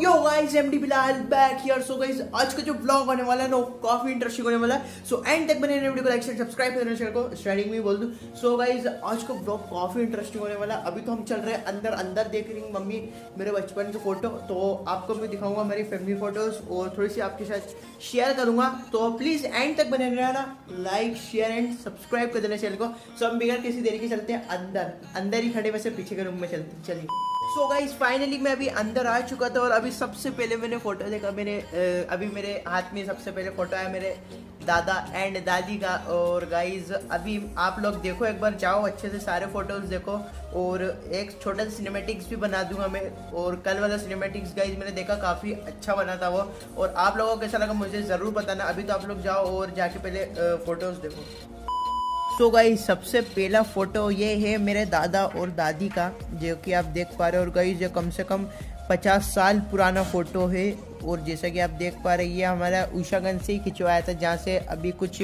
Yo guys MD Bilal back here so guys आज का जो व्लॉग होने वाला है ना काफ़ी इंटरेस्टिंग होने वाला है। सो एंड तक बने वीडियो को लाइक शेयर सब्सक्राइब कर देना चैनल को स्टार्टिंग में बोल दूँ। सो गाइस आज का व्लॉग काफ़ी इंटरेस्टिंग होने वाला है। अभी तो हम चल रहे हैं अंदर अंदर देख रही मम्मी, मेरे बचपन के फ़ोटो तो आपको मैं दिखाऊँगा मेरी फैमिली फ़ोटोज़ और थोड़ी सी आपके साथ शेयर करूँगा। तो प्लीज़ एंड तक बने रहना लाइक शेयर एंड सब्सक्राइब कर देना चैनल को। सो हम बिगड़ किसी देरी के चलते हैं अंदर अंदर ही खड़े, वैसे पीछे के रूम में चलते, चलिए। सो गाइस फाइनली मैं अभी अंदर आ चुका था और अभी सबसे पहले मैंने फ़ोटो देखा, मेरे अभी मेरे हाथ में सबसे पहले फ़ोटो आया मेरे दादा एंड दादी का। और गाइज़ अभी आप लोग देखो, एक बार जाओ, अच्छे से सारे फ़ोटोज़ देखो। और एक छोटा सा सिनेमेटिक्स भी बना दूँगा मैं। और कल वाला सिनेमेटिक्स गाइज़ मैंने देखा, काफ़ी अच्छा बना था वो। और आप लोगों को कैसा लगा मुझे ज़रूर बताना। अभी तो आप लोग जाओ और जाके पहले फ़ोटोज़ देखो। So गई सबसे पहला फ़ोटो ये है मेरे दादा और दादी का, जो कि आप देख पा रहे हो। और गई जो कम से कम पचास साल पुराना फ़ोटो है। और जैसा कि आप देख पा रहे ये हमारा उषागंज से ही खिंचवाया था, जहाँ से अभी कुछ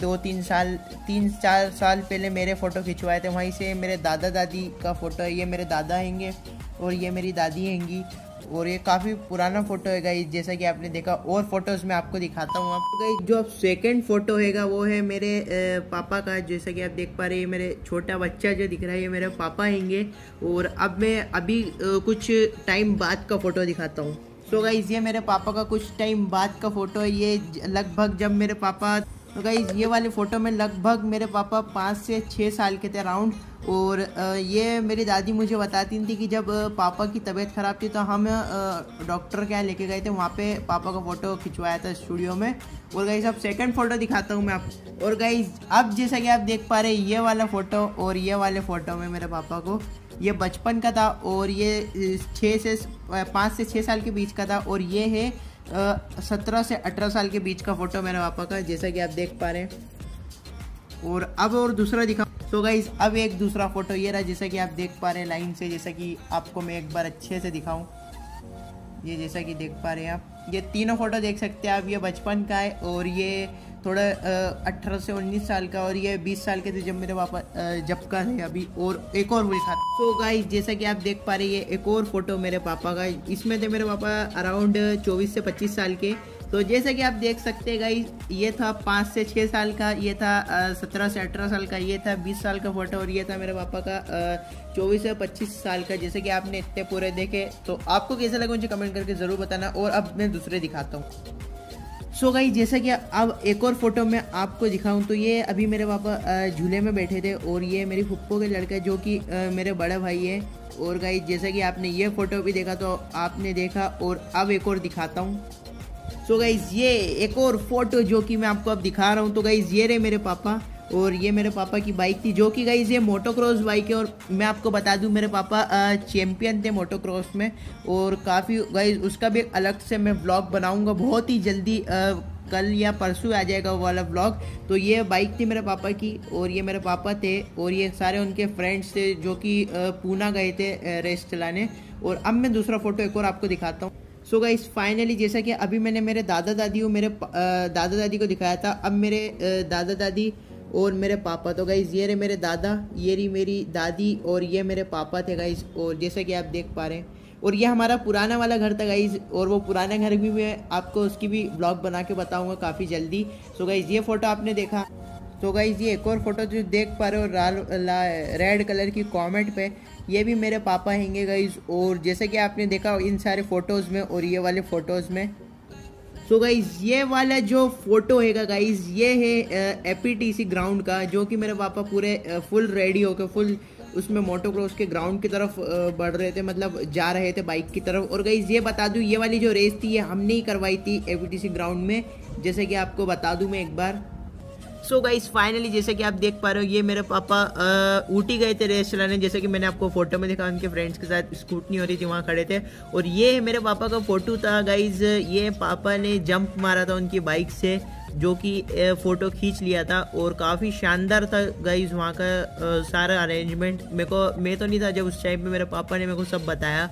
दो तीन साल, तीन चार साल पहले मेरे फ़ोटो खिंचवाए थे। वहीं से मेरे दादा दादी का फ़ोटो है, ये मेरे दादा हैंगे और ये मेरी दादी हैंगी और ये काफ़ी पुराना फ़ोटो है जैसा कि आपने देखा, और फ़ोटोज़ मैं आपको दिखाता हूँ आपको। जो सेकंड फ़ोटो हैगा वो है मेरे पापा का। जैसा कि आप देख पा रहे हैं मेरे छोटा बच्चा जो दिख रहा है, ये मेरे पापा हैंगे और अब मैं अभी कुछ टाइम बाद का फ़ोटो दिखाता हूँ। तो गाइज़ ये मेरे पापा का कुछ टाइम बाद का फ़ोटो है। ये लगभग जब मेरे पापा तो गाइज़ ये वाले फ़ोटो में लगभग मेरे पापा पाँच से छः साल के थे अराउंड और ये मेरी दादी मुझे बताती थी कि जब पापा की तबीयत ख़राब थी तो हम डॉक्टर के यहाँ लेके गए थे। वहाँ पे पापा का फ़ोटो खिंचवाया था स्टूडियो में। और गई अब सेकंड फ़ोटो दिखाता हूँ मैं आपको और गई अब जैसा कि आप देख पा रहे ये वाला फ़ोटो और ये वाले फ़ोटो में मेरे पापा को, ये बचपन का था और ये छः से पाँच से छः साल के बीच का था। और ये है सत्रह से अठारह साल के बीच का फ़ोटो मेरे पापा का जैसा कि आप देख पा रहे हैं। और अब और दूसरा दिखा तो गाइज़ अब एक दूसरा फ़ोटो ये रहा, जैसा कि आप देख पा रहे हैं लाइन से, जैसा कि आपको मैं एक बार अच्छे से दिखाऊँ। ये जैसा कि देख पा रहे हैं आप। ये तीनों फ़ोटो देख सकते हैं आप, ये बचपन का है और ये थोड़ा अट्ठारह से उन्नीस साल का और ये बीस साल के थे जब मेरे पापा जब का है अभी और एक और हुई था तो गाइस जैसा कि आप देख पा रहे हैं एक और फ़ोटो मेरे पापा का इसमें थे मेरे पापा अराउंड चौबीस से पच्चीस साल के। तो जैसा कि आप देख सकते हैं गाइस ये था पाँच से छः साल का, ये था सत्रह से अठारह साल का, ये था बीस साल का फ़ोटो और ये था मेरे पापा का चौबीस से पच्चीस साल का। जैसे कि आपने इतने पूरे देखे तो आपको कैसा लगा मुझे कमेंट करके ज़रूर बताना और अब मैं दूसरे दिखाता हूँ। सो so गई जैसा कि अब एक और फ़ोटो मैं आपको दिखाऊँ तो ये अभी मेरे पापा झूले में बैठे थे और ये मेरी फुप्पो के लड़के जो कि मेरे बड़े भाई है। और गई जैसा कि आपने ये फ़ोटो भी देखा तो आपने देखा और अब एक और दिखाता हूँ। सो so गाइज़ ये एक और फ़ोटो जो कि मैं आपको अब दिखा रहा हूँ। तो गाइज़ ये रहे मेरे पापा। और ये मेरे पापा की बाइक थी जो कि गाइज़ ये मोटोक्रॉस बाइक है और मैं आपको बता दूँ मेरे पापा चैम्पियन थे मोटोक्रॉस में और काफ़ी गाइज़ उसका भी अलग से मैं ब्लॉग बनाऊँगा बहुत ही जल्दी आ, कल या परसों आ जाएगा वो वाला ब्लॉग तो ये बाइक थी मेरे पापा की और ये मेरे पापा थे और ये सारे उनके फ्रेंड्स थे जो कि पूना गए थे रेस चलाने। और अब मैं दूसरा फ़ोटो एक और आपको दिखाता हूँ। सो गाइस फाइनली जैसा कि अभी मैंने मेरे दादा दादी को मेरे दादा दादी को दिखाया था अब मेरे दादा दादी और मेरे पापा तो गाइज़ ये रहे मेरे दादा ये रही मेरी दादी और ये मेरे पापा थे गाइज़ और जैसे कि आप देख पा रहे हैं। और ये हमारा पुराना वाला घर था गाइज़ और वो पुराना घर भी मैं आपको उसकी भी ब्लॉग बना के बताऊँगा काफ़ी जल्दी। सो गाइज़ ये फ़ोटो आपने देखा। तो गाइज़ ये एक और फ़ोटो जो देख पा रहे हो लाल ला, रेड कलर की कॉमेंट पे ये भी मेरे पापा हैंगे गाइज़ और जैसे कि आपने देखा इन सारे फ़ोटोज़ में और ये वाले फ़ोटोज़ में। सो so गाइज़ ये वाला जो फ़ोटो हैगा गाइज़ ये है एपीटीसी ग्राउंड का, जो कि मेरे पापा पूरे फुल रेडी होकर फुल उसमें मोटो मोटोक्रॉस के ग्राउंड की तरफ़ बढ़ रहे थे मतलब जा रहे थे बाइक की तरफ़। और गाइज़ ये बता दूँ, ये वाली जो रेस थी, ये हमने ही करवाई थी एपीटीसी ग्राउंड में। जैसे कि आपको बता दूँ मैं एक बार। सो गाइस फाइनली जैसे कि आप देख पा रहे हो, ये मेरे पापा ऊटी गए थे रेस चलाने जैसे कि मैंने आपको फ़ोटो में देखा उनके फ्रेंड्स के साथ स्कूटनी हो रही थी, वहाँ खड़े थे। और ये मेरे पापा का फ़ोटो था गाइज़ ये पापा ने जंप मारा था उनकी बाइक से, जो कि फ़ोटो खींच लिया था। और काफ़ी शानदार था गाइज़ वहाँ का सारा अरेंजमेंट मेरे को, मैं तो नहीं था जब उस टाइम पे मेरे पापा ने मेरे को सब बताया।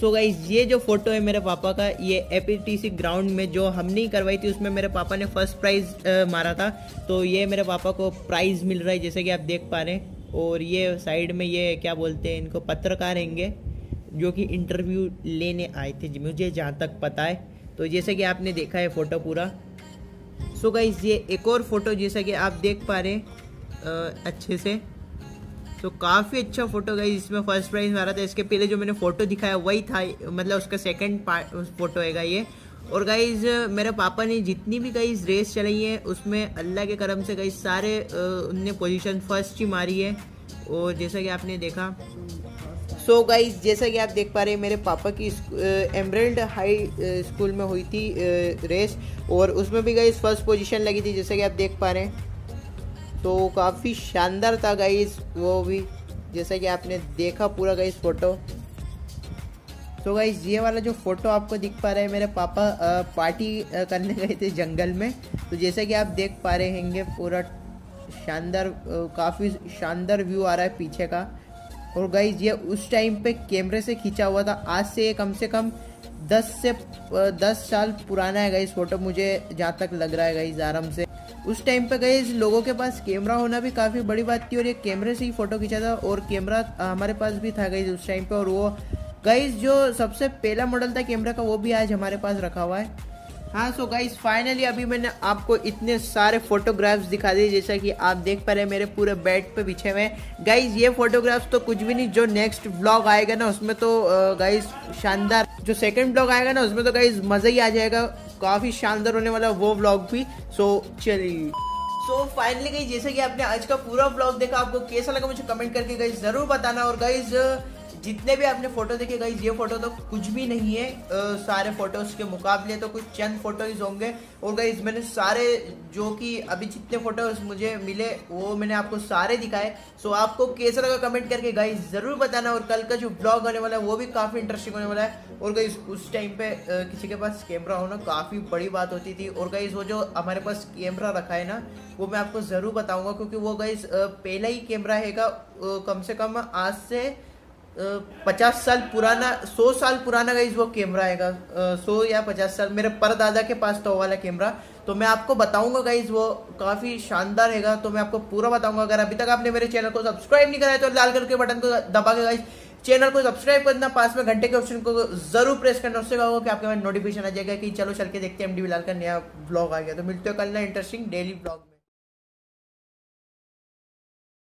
सो so गाइज़ ये जो फ़ोटो है मेरे पापा का, ये एपीटीसी ग्राउंड में जो हमने करवाई थी, उसमें मेरे पापा ने फ़र्स्ट प्राइज मारा था। तो ये मेरे पापा को प्राइज़ मिल रहा है, जैसे कि आप देख पा रहे हैं। और ये साइड में ये क्या बोलते हैं, इनको पत्रकार हैंगे, जो कि इंटरव्यू लेने आए थे। मुझे जहाँ तक पता है। तो जैसे कि आपने देखा है फ़ोटो पूरा। सो so गाइज़ ये एक और फ़ोटो जैसा कि आप देख पा रहे हैं अच्छे से। तो काफ़ी अच्छा फ़ोटो गई इसमें फ़र्स्ट प्राइज़ मारा था। इसके पहले जो मैंने फ़ोटो दिखाया, वही था मतलब उसका सेकेंड फ़ोटो है ये। और गाइज़ मेरे पापा ने जितनी भी गाइज़ रेस चलाई है, उसमें अल्लाह के करम से गाइज़ सारे उनने पोजीशन फ़र्स्ट ही मारी है। और जैसा कि आपने देखा सो so गाइज़ जैसा कि आप देख पा रहे हैं, मेरे पापा की एमरल्ड हाई स्कूल में हुई थी रेस और उसमें भी गाइज़ फ़र्स्ट पोजीशन लगी थी, जैसा कि आप देख पा रहे हैं। तो काफ़ी शानदार था गाइज़ वो भी। जैसा कि आपने देखा पूरा गाइज़ फ़ोटो तो गाइज़ ये वाला जो फ़ोटो आपको दिख पा रहा है, मेरे पापा पार्टी करने गए थे जंगल में। तो जैसे कि आप देख पा रहे होंगे, पूरा शानदार काफ़ी शानदार व्यू आ रहा है पीछे का। और गाइज़ ये उस टाइम पे कैमरे से खींचा हुआ था। आज से ये कम से कम दस से दस साल पुराना है गाइज़ फ़ोटो मुझे जहाँ तक लग रहा है गाइज़ आराम से। उस टाइम पे गए, लोगों के पास कैमरा होना भी काफ़ी बड़ी बात थी और ये कैमरे से ही फ़ोटो खींचा था और कैमरा हमारे पास भी था गई उस टाइम पे और वो गाइज़ जो सबसे पहला मॉडल था कैमरा का वो भी आज हमारे पास रखा हुआ है। हाँ सो गाइज़ फाइनली अभी मैंने आपको इतने सारे फोटोग्राफ्स दिखा दिए, जैसा कि आप देख पा रहे हैं मेरे पूरे बेड पे बिछे हुए गाइज़ ये फोटोग्राफ्स तो कुछ भी नहीं, जो नेक्स्ट ब्लॉग आएगा ना, उसमें तो गाइज़ शानदार, जो सेकंड ब्लॉग आएगा ना, उसमें तो गाइज़ मज़ा ही आ जाएगा। काफ़ी शानदार होने वाला वो ब्लॉग भी सो चलिए। सो फाइनली गई जैसे कि आपने आज का पूरा ब्लॉग देखा, आपको कैसा लगा मुझे कमेंट करके गई ज़रूर बताना। और गाइज़ जितने भी आपने फ़ोटो देखे गई ये फ़ोटो तो कुछ भी नहीं है। आ, सारे फ़ोटोज़ के मुकाबले तो कुछ चंद फ़ोटोज़ होंगे। और गई मैंने सारे जो कि अभी जितने फ़ोटोज़ मुझे मिले वो मैंने आपको सारे दिखाए। सो आपको कैसा लगा कमेंट करके गई ज़रूर बताना। और कल का जो ब्लॉग होने वाला है वो भी काफ़ी इंटरेस्टिंग होने वाला है। और गई उस टाइम पे किसी के पास कैमरा होना काफ़ी बड़ी बात होती थी। और गई वो जो हमारे पास कैमरा रखा है ना वो मैं आपको ज़रूर बताऊँगा। क्योंकि वो गई पहला ही कैमरा है कम से कम आज से पचास साल पुराना, सौ साल पुराना गाइज़ वो कैमरा आएगा। सौ या पचास साल, मेरे परदादा के पास तो वाला कैमरा तो मैं आपको बताऊँगा गाइज़ वो काफ़ी शानदार रहेगा तो मैं आपको पूरा बताऊँगा। अगर अभी तक आपने मेरे चैनल को सब्सक्राइब नहीं कराया तो लाल कलर के बटन को दबा के गाइज़ चैनल को सब्सक्राइब करना, पास में घंटे के ऑप्शन को ज़रूर प्रेस करना, उससे कहोगे कि आपके पास नोटिफिकेशन आ जाएगा कि चलो चल के देखते हैं एमडी लाल का नया ब्लॉग आ गया। तो मिलते हो कल ना इंटरेस्टिंग डेली ब्लॉग